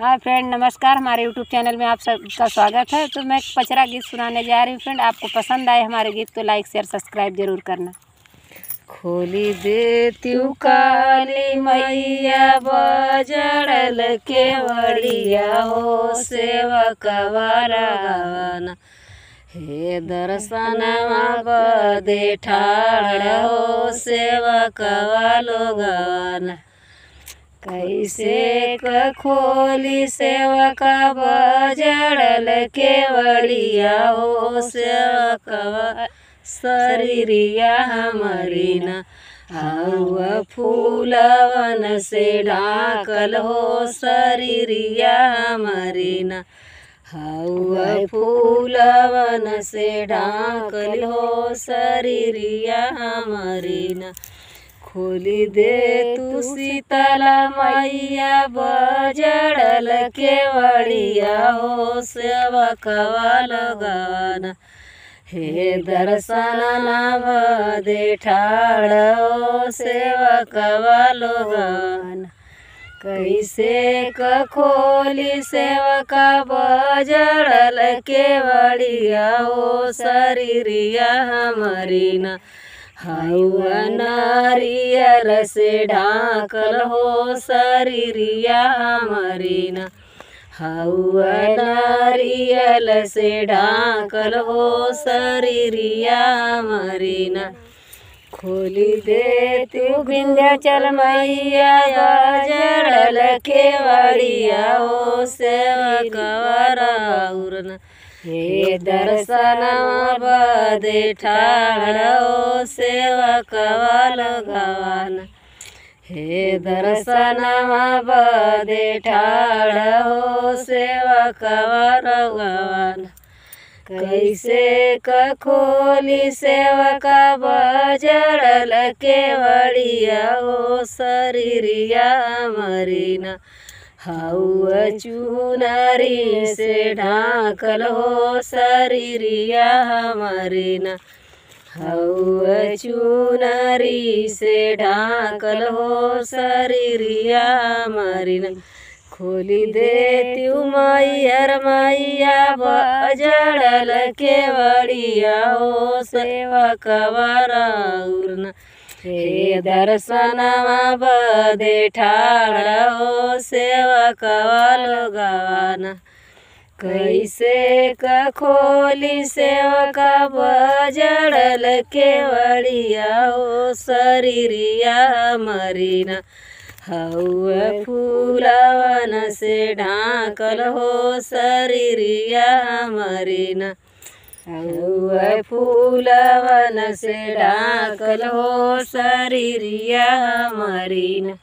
हाँ फ्रेंड नमस्कार। हमारे यूट्यूब चैनल में आप सबका स्वागत है। तो मैं पचरा गीत सुनाने जा रही हूँ फ्रेंड आपको पसंद आए हमारे गीत तो लाइक शेयर सब्सक्राइब ज़रूर करना। खोली देती काली मैया बजड़ल के बड़िया हो सेवक वराना हे दर्शन बदे ठाड़ हो सेवक लोगना कैसे खोली सेवक बजड़ल के बड़िया हो सेवक शरीरिया हमारी न। फूलवन से ढाकल हो शरीरिया हमारी न। हवा फूलवन से ढाकल हो शरीरिया हमारी न। खोली दे तू सीतला मैया बजड़ल के बड़िया हो सेवकवा लगवाना। हे दर्शन नाम दे ठाड़ो सेवकवा लोगवाना। कैसे क खोली सेवका बजड़ल के बड़िया हो शरीरिया हमारी ना। हवा नारियल से ढाकल हो शरीरिया मरीना हवा नारियल से ढाकल हो शरीरिया मरीना। खोली दे तू विंध्याचल मैया जड़ल के बड़िया हो सेवक वराउरन हे दर्शन बदे ठाड़ो सेवक गवान। हे दर्शन बदे ठाड़ो सेवक लगवान कैसे क खोली सेवक बजड़ल के बड़िया हो शरीरिया मरीना। हवा चुनरी से ढाकल हो शरीरिया हमारी न हवा चुनरी से ढाकल हो शरीरिया हमारी न खोली दे त्यू मैयर मैया बजड़ल के बड़िया हो सेवक वराउरना हे दर्शन बदे ठाड़ हो सेवा सेवक लोगवाना कैसे क खोली सेवक बजड़ल के बड़िया हो शरीरिया मरीना। हवा फूलवन से ढाकल हो शरीरिया मरीना। हवा फूलवन से ढाकल हो शरीरिया मरीना।